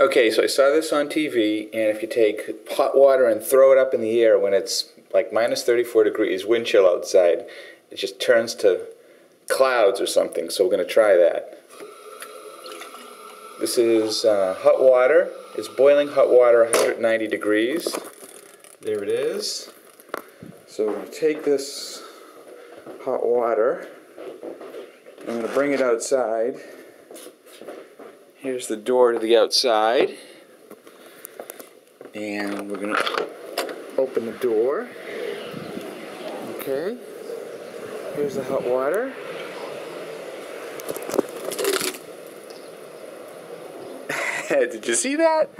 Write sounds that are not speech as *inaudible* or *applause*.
Okay, so I saw this on TV, and if you take hot water and throw it up in the air when it's like minus 34 degrees, wind chill outside, it just turns to clouds or something. So we're going to try that. This is uh, hot water. It's boiling hot water, 190 degrees. There it is. So we're going to take this hot water. I'm going to bring it outside. Here's the door to the outside. And we're going to open the door. Okay. Here's the hot water. *laughs* Did you see that?